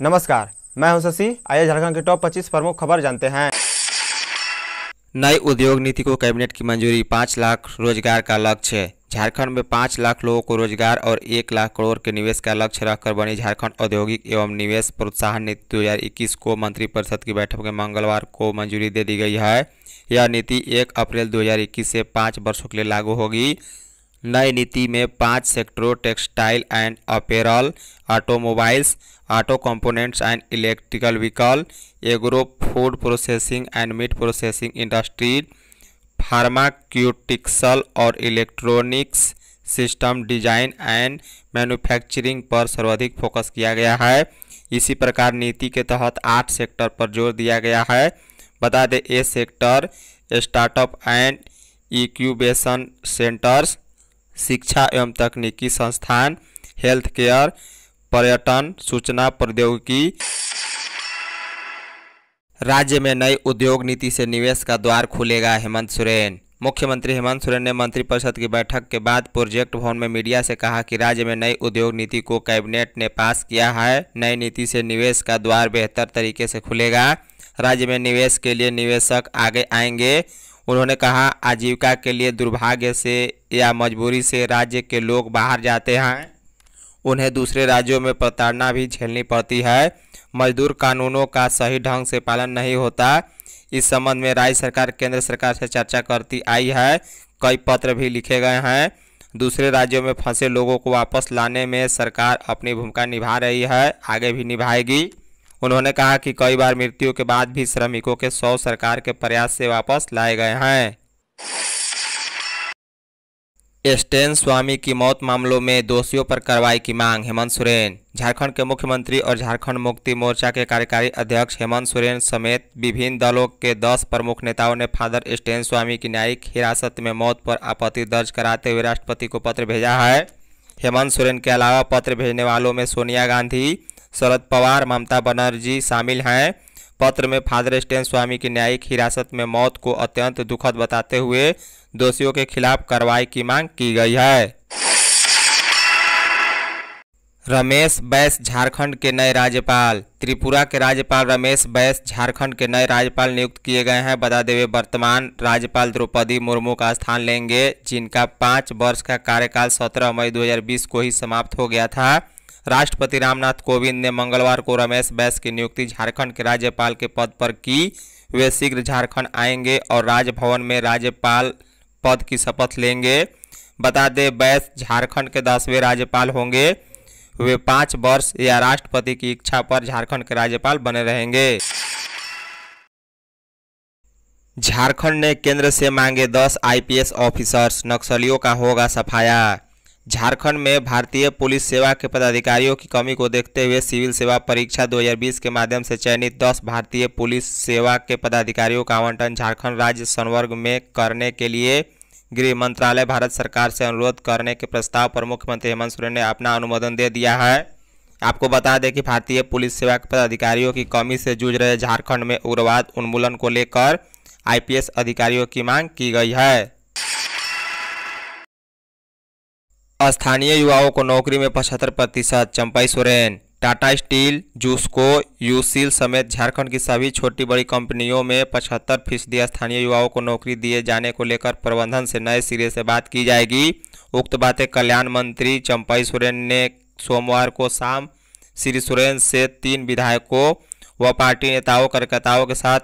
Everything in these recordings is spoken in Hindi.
नमस्कार, मैं हूँ शशि। आइए झारखंड के टॉप 25 प्रमुख खबर जानते हैं। नई उद्योग नीति को कैबिनेट की मंजूरी, पाँच लाख रोज़गार का लक्ष्य। झारखंड में पाँच लाख लोगों को रोज़गार और एक लाख करोड़ के निवेश का लक्ष्य रखकर बनी झारखंड औद्योगिक एवं निवेश प्रोत्साहन नीति 2021 को मंत्रिपरिषद की बैठक में मंगलवार को मंजूरी दे दी गई है। यह नीति 1 अप्रैल 2021 से पाँच वर्षों के लिए लागू होगी। नई नीति में पाँच सेक्टरों, textile and apparel, automobiles, auto components and electrical vehicle, agro food processing and meat processing industry pharmaceuticals और electronics system design and manufacturing पर सर्वाधिक फोकस किया गया है। इसी प्रकार नीति के तहत आठ सेक्टर पर ज़ोर दिया गया है। बता दें, A sector, startup and incubation centres, शिक्षा एवं तकनीकी संस्थान हेल्थ केयर पर्यटन, सूचना प्रौद्योगिकी राज्य में नई उद्योग नीति से निवेश का द्वार खुलेगा हेमंत सोरेन। मुख्यमंत्री हेमंत सोरेन ने मंत्रिपरिषद की बैठक के बाद प्रोजेक्ट भवन में मीडिया से कहा कि राज्य में नई उद्योग नीति को कैबिनेट ने पास किया है। नई नीति से निवेश का द्वार बेहतर तरीके से खुलेगा। राज्य में निवेश के लिए निवेशक आगे आएँगे। उन्होंने कहा, आजीविका के लिए दुर्भाग्य से या मजबूरी से राज्य के लोग बाहर जाते हैं। उन्हें दूसरे राज्यों में प्रताड़ना भी झेलनी पड़ती है। मजदूर कानूनों का सही ढंग से पालन नहीं होता। इस संबंध में राज्य सरकार, केंद्र सरकार से चर्चा करती आई है। कई पत्र भी लिखे गए हैं। दूसरे राज्यों में फंसे लोगों को वापस लाने में सरकार अपनी भूमिका निभा रही है, आगे भी निभाएगी। उन्होंने कहा कि कई बार मृत्यु के बाद भी श्रमिकों के सौ सरकार के प्रयास से वापस लाए गए हैं। स्टेन स्वामी की मौत मामलों में दोषियों पर कार्रवाई की मांग, हेमंत सोरेन। झारखंड के मुख्यमंत्री और झारखंड मुक्ति मोर्चा के कार्यकारी अध्यक्ष हेमंत सोरेन समेत विभिन्न दलों के 10 प्रमुख नेताओं ने फादर स्टेन स्वामी की न्यायिक हिरासत में मौत पर आपत्ति दर्ज कराते हुए राष्ट्रपति को पत्र भेजा है। हेमंत सोरेन के अलावा पत्र भेजने वालों में सोनिया गांधी, शरद पवार, ममता बनर्जी शामिल हैं। पत्र में फादर स्टेन स्वामी की न्यायिक हिरासत में मौत को अत्यंत दुखद बताते हुए दोषियों के खिलाफ कार्रवाई की मांग की गई है। रमेश बैस झारखंड के नए राज्यपाल। त्रिपुरा के राज्यपाल रमेश बैस झारखंड के नए राज्यपाल नियुक्त किए गए हैं। बता देवे वर्तमान राज्यपाल द्रौपदी मुर्मू का स्थान लेंगे, जिनका पाँच वर्ष का कार्यकाल 17 मई 2020 को ही समाप्त हो गया था। राष्ट्रपति रामनाथ कोविंद ने मंगलवार को रमेश बैस की नियुक्ति झारखंड के राज्यपाल के पद पर की। वे शीघ्र झारखंड आएँगे और राजभवन में राज्यपाल पद की शपथ लेंगे। बता दें, बैस झारखंड के दसवें राज्यपाल होंगे। वे पाँच वर्ष या राष्ट्रपति की इच्छा पर झारखंड के राज्यपाल बने रहेंगे। झारखंड ने केंद्र से मांगे 10 आईपीएस ऑफिसर्स, नक्सलियों का होगा सफाया। झारखंड में भारतीय पुलिस सेवा के पदाधिकारियों की कमी को देखते हुए सिविल सेवा परीक्षा 2020 के माध्यम से चयनित 10 भारतीय पुलिस सेवा के पदाधिकारियों का आवंटन झारखंड राज्य संवर्ग में करने के लिए गृह मंत्रालय भारत सरकार से अनुरोध करने के प्रस्ताव पर मुख्यमंत्री हेमंत सोरेन ने अपना अनुमोदन दे दिया है। आपको बता दें कि भारतीय पुलिस सेवा के पदाधिकारियों की कमी से जूझ रहे झारखंड में उग्रवाद उन्मूलन को लेकर आईपीएस अधिकारियों की मांग की गई है। स्थानीय युवाओं को नौकरी में पचहत्तर प्रतिशत, चंपाई सोरेन, टाटा स्टील, जूसको, यूसील समेत झारखंड की सभी छोटी बड़ी कंपनियों में पचहत्तर फ़ीसदी स्थानीय युवाओं को नौकरी दिए जाने को लेकर प्रबंधन से नए सिरे से बात की जाएगी। उक्त बातें कल्याण मंत्री चंपाई सोरेन ने सोमवार को शाम श्री सोरेन से तीन विधायकों व पार्टी नेताओं, कार्यकर्ताओं के साथ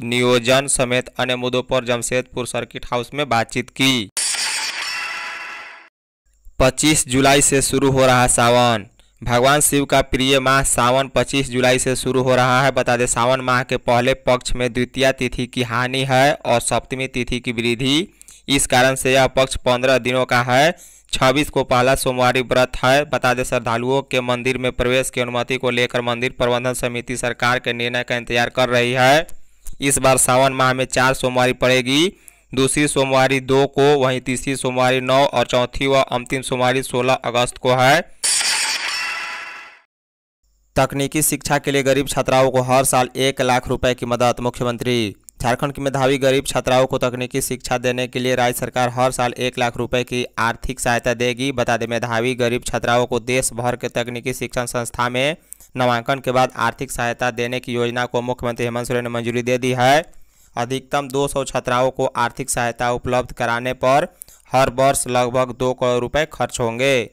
नियोजन समेत अन्य मुद्दों पर जमशेदपुर सर्किट हाउस में बातचीत की। 25 जुलाई से शुरू हो रहा सावन। भगवान शिव का प्रिय माह सावन 25 जुलाई से शुरू हो रहा है। बता दें, सावन माह के पहले पक्ष में द्वितीय तिथि की हानि है और सप्तमी तिथि की वृद्धि। इस कारण से यह पक्ष 15 दिनों का है। 26 को पहला सोमवारी व्रत है। बता दें, श्रद्धालुओं के मंदिर में प्रवेश की अनुमति को लेकर मंदिर प्रबंधन समिति सरकार के निर्णय का इंतज़ार कर रही है। इस बार सावन माह में चार सोमवारी पड़ेगी। दूसरी सोमवारी दो को, वहीं तीसरी सोमवारी नौ और चौथी व अंतिम सोमवारी सोलह अगस्त को है। तकनीकी शिक्षा के लिए गरीब छात्राओं को हर साल एक लाख रुपए की मदद, मुख्यमंत्री। झारखंड की मेधावी गरीब छात्राओं को तकनीकी शिक्षा देने के लिए राज्य सरकार हर साल एक लाख रुपए की आर्थिक सहायता देगी। बता दें, मेधावी गरीब छात्राओं को देश भर के तकनीकी शिक्षण संस्था में नामांकन के बाद आर्थिक सहायता देने की योजना को मुख्यमंत्री हेमंत सोरेन ने मंजूरी दे दी है। अधिकतम 200 छात्राओं को आर्थिक सहायता उपलब्ध कराने पर हर वर्ष लगभग दो करोड़ रुपए खर्च होंगे।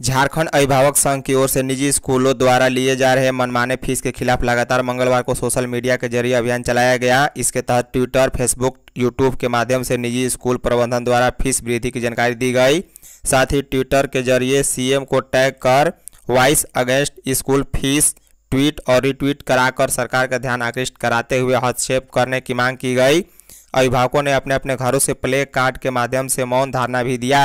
झारखंड अभिभावक संघ की ओर से निजी स्कूलों द्वारा लिए जा रहे मनमाने फ़ीस के खिलाफ लगातार मंगलवार को सोशल मीडिया के ज़रिए अभियान चलाया गया। इसके तहत ट्विटर, फेसबुक, यूट्यूब के माध्यम से निजी स्कूल प्रबंधन द्वारा फ़ीस वृद्धि की जानकारी दी गई। साथ ही ट्विटर के ज़रिए सीएम को टैग कर voice against school fees tweet और रिट्वीट कराकर सरकार का ध्यान आकृष्ट कराते हुए हस्तक्षेप करने की मांग की गई। अभिभावकों ने अपने अपने घरों से प्ले कार्ड के माध्यम से मौन धारणा भी दिया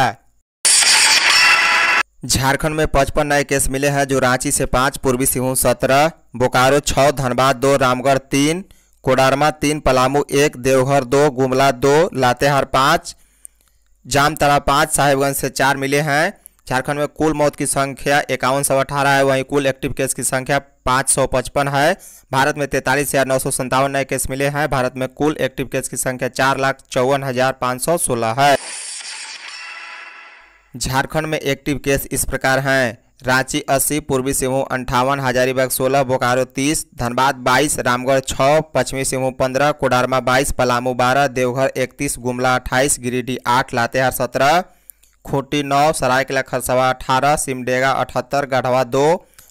झारखंड में पचपन नए केस मिले हैं, जो रांची से पाँच, पूर्वी सिंहभूम सत्रह, बोकारो छः धनबाद दो, रामगढ़ तीन, कोडारमा तीन, पलामू एक, देवघर दो, गुमला दो, लातेहार पाँच जामतरा पाँच, साहिबगंज से चार मिले हैं। झारखंड में कुल मौत की संख्या इक्यावन सौ अठारह है। वहीं कुल एक्टिव केस की संख्या पाँच सौ पचपन है। भारत में तैंतालीस हज़ार नौ सौ संतावन नए केस मिले हैं। भारत में कुल एक्टिव केस की संख्या चार लाख चौवन हज़ार पाँच सौ सोलह है। झारखंड में एक्टिव केस इस प्रकार हैं। रांची अस्सी, पूर्वी सिंहभूम अंठावन, हजारीबाग सोलह, बोकारो तीस, धनबाद बाईस, रामगढ़ छः पश्चिमी सिंहभूम पंद्रह, कोडरमा बाईस, पलामू बारह, देवघर इकतीस गुमला अट्ठाईस, गिरिडीह आठ, लातेहार सत्रह खूंटी नौ, सरायकला खरसवा अठारह, सिमडेगा अठहत्तर, गढ़वा दो,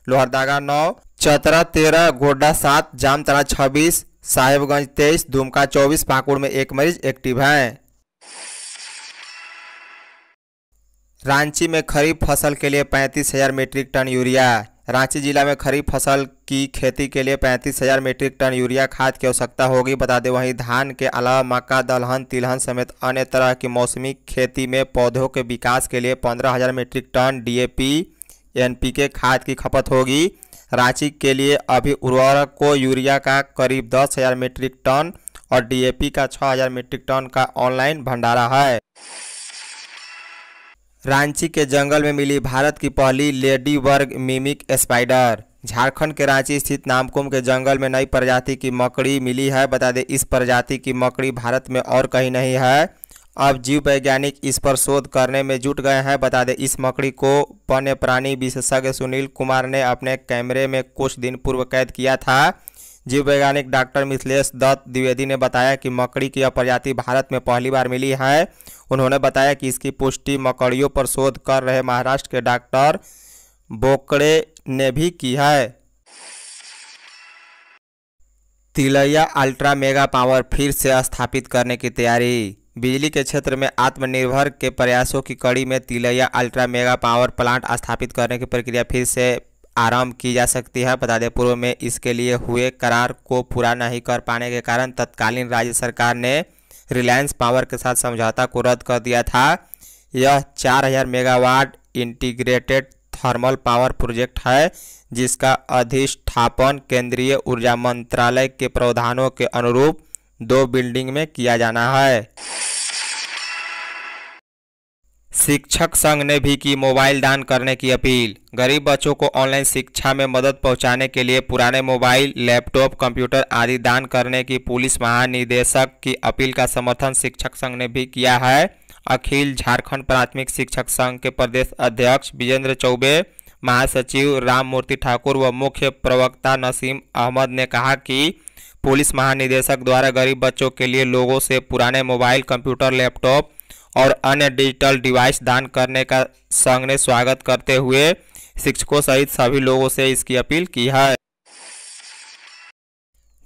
लोहरदागा नौ, चतरा तेरह, गोड्डा सात जामतरा छब्बीस, साहेबगंज तेईस, दुमका चौबीस, पाकुड़ में एक मरीज़ एक्टिव हैं। रांची में खरीफ फ़सल के लिए पैंतीस हज़ार मीट्रिक टन यूरिया। रांची जिला में खरीफ फ़सल की खेती के लिए पैंतीस हज़ार मीट्रिक टन यूरिया खाद की आवश्यकता होगी। बता दें, वहीं धान के अलावा मक्का, दलहन, तिलहन समेत अन्य तरह की मौसमी खेती में पौधों के विकास के लिए पंद्रह हज़ार मीट्रिक टन डीएपी एनपीके खाद की खपत होगी। रांची के लिए अभी उर्वरक को यूरिया का करीब दस हज़ार मीट्रिक टन और डीएपी का छः हज़ार मीट्रिक टन का ऑनलाइन भंडारा है। रांची के जंगल में मिली भारत की पहली लेडी वर्ग मिमिक स्पाइडर। झारखंड के रांची स्थित नामकुम के जंगल में नई प्रजाति की मकड़ी मिली है। बता दें, इस प्रजाति की मकड़ी भारत में और कहीं नहीं है। अब जीव वैज्ञानिक इस पर शोध करने में जुट गए हैं। बता दें, इस मकड़ी को वन्य प्राणी विशेषज्ञ सुनील कुमार ने अपने कैमरे में कुछ दिन पूर्व कैद किया था। जीव वैज्ञानिक डॉक्टर मिथिलेश दत्त द्विवेदी ने बताया कि मकड़ी की यह प्रजाति भारत में पहली बार मिली है। उन्होंने बताया कि इसकी पुष्टि मकड़ियों पर शोध कर रहे महाराष्ट्र के डॉक्टर बोकड़े ने भी की है। तिलैया अल्ट्रा मेगा पावर फिर से स्थापित करने की तैयारी। बिजली के क्षेत्र में आत्मनिर्भर के प्रयासों की कड़ी में Tilaiya ultra mega power plant स्थापित करने की प्रक्रिया फिर से आरंभ की जा सकती है। बता दें, पूर्व में इसके लिए हुए करार को पूरा नहीं कर पाने के कारण तत्कालीन राज्य सरकार ने रिलायंस पावर के साथ समझौता को रद्द कर दिया था। यह 4000 megawatt integrated thermal power project है, जिसका अधिष्ठापन केंद्रीय ऊर्जा मंत्रालय के प्रावधानों के अनुरूप दो बिल्डिंग में किया जाना है। शिक्षक संघ ने भी की मोबाइल दान करने की अपील। गरीब बच्चों को ऑनलाइन शिक्षा में मदद पहुँचाने के लिए पुराने मोबाइल, लैपटॉप, कंप्यूटर आदि दान करने की पुलिस महानिदेशक की अपील का समर्थन शिक्षक संघ ने भी किया है। अखिल झारखंड प्राथमिक शिक्षक संघ के प्रदेश अध्यक्ष विजेंद्र चौबे, महासचिव राम मूर्ति ठाकुर व मुख्य प्रवक्ता नसीम अहमद ने कहा कि पुलिस महानिदेशक द्वारा गरीब बच्चों के लिए लोगों से पुराने मोबाइल, कंप्यूटर, लैपटॉप और अन्य डिजिटल डिवाइस दान करने का संघ ने स्वागत करते हुए शिक्षकों सहित सभी लोगों से इसकी अपील की है।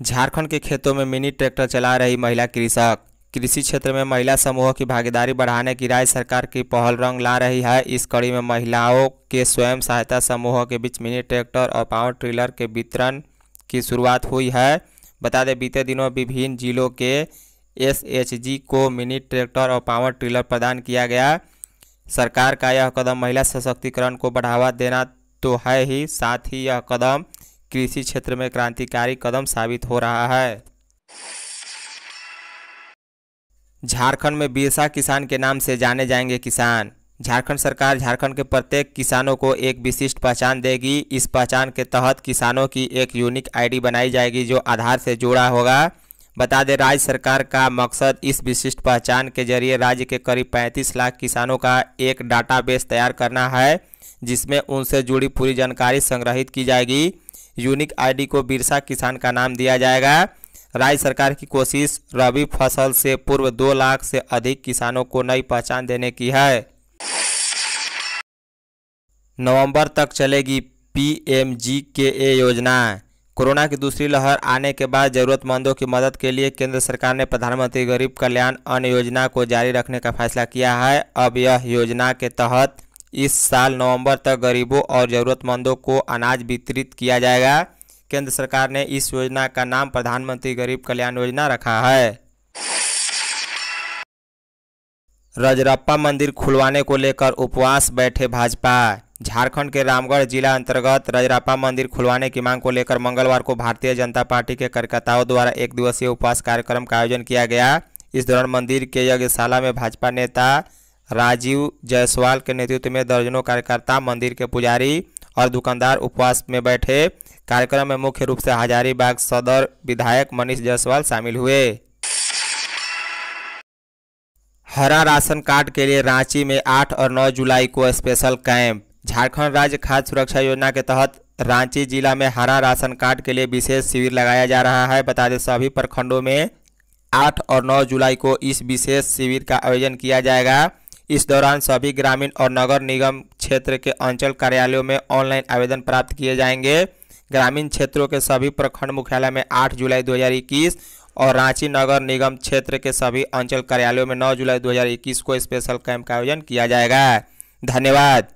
झारखंड के खेतों में मिनी ट्रैक्टर चला रही महिला कृषक। कृषि क्षेत्र में महिला समूह की भागीदारी बढ़ाने की राज्य सरकार की पहल रंग ला रही है। इस कड़ी में महिलाओं के स्वयं सहायता समूह के बीच मिनी ट्रैक्टर और पावर ट्रिलर के वितरण की शुरुआत हुई है। बता दें, बीते दिनों विभिन्न जिलों के एसएचजी को मिनी ट्रैक्टर और पावर ट्रिलर प्रदान किया गया। सरकार का यह कदम महिला सशक्तिकरण को बढ़ावा देना तो है ही, साथ ही यह कदम कृषि क्षेत्र में क्रांतिकारी कदम साबित हो रहा है। झारखंड में बिरसा किसान के नाम से जाने जाएँगे किसान। झारखंड सरकार झारखंड के प्रत्येक किसानों को एक विशिष्ट पहचान देगी। इस पहचान के तहत किसानों की एक यूनिक आईडी बनाई जाएगी, जो आधार से जुड़ा होगा। बता दें, राज्य सरकार का मकसद इस विशिष्ट पहचान के ज़रिए राज्य के करीब 35 लाख किसानों का एक डाटाबेस तैयार करना है, जिसमें उनसे जुड़ी पूरी जानकारी संग्रहित की जाएगी। यूनिक आईडी को बिरसा किसान का नाम दिया जाएगा। राज्य सरकार की कोशिश रबी फ़सल से पूर्व दो लाख से अधिक किसानों को नई पहचान देने की है। नवंबर तक चलेगी पीएमजीकेए योजना। कोरोना की दूसरी लहर आने के बाद जरूरतमंदों की मदद के लिए केंद्र सरकार ने प्रधानमंत्री गरीब कल्याण अन्न योजना को जारी रखने का फैसला किया है। अब यह योजना के तहत इस साल नवंबर तक गरीबों और ज़रूरतमंदों को अनाज वितरित किया जाएगा। केंद्र सरकार ने इस योजना का नाम प्रधानमंत्री गरीब कल्याण योजना रखा है। रजरप्पा मंदिर खुलवाने को लेकर उपवास बैठे भाजपा। झारखंड के रामगढ़ जिला अंतर्गत रजरापा मंदिर खुलवाने की मांग को लेकर मंगलवार को भारतीय जनता पार्टी के कार्यकर्ताओं द्वारा एक दिवसीय उपवास कार्यक्रम का आयोजन किया गया। इस दौरान मंदिर के यज्ञशाला में भाजपा नेता राजीव जायसवाल के नेतृत्व में दर्जनों कार्यकर्ता, मंदिर के पुजारी और दुकानदार उपवास में बैठे। कार्यक्रम में मुख्य रूप से हजारीबाग सदर विधायक मनीष जायसवाल शामिल हुए। हरा राशन कार्ड के लिए रांची में 8 और 9 जुलाई को स्पेशल कैंप। झारखंड राज्य खाद्य सुरक्षा योजना के तहत रांची जिला में हरा राशन कार्ड के लिए विशेष शिविर लगाया जा रहा है। बता दें, सभी प्रखंडों में 8 और 9 जुलाई को इस विशेष शिविर का आयोजन किया जाएगा। इस दौरान सभी ग्रामीण और नगर निगम क्षेत्र के अंचल कार्यालयों में ऑनलाइन आवेदन प्राप्त किए जाएँगे। ग्रामीण क्षेत्रों के सभी प्रखंड मुख्यालय में 8 जुलाई 2021 और रांची नगर निगम क्षेत्र के सभी अंचल कार्यालयों में 9 जुलाई 2021 को स्पेशल कैंप का आयोजन किया जाएगा। धन्यवाद।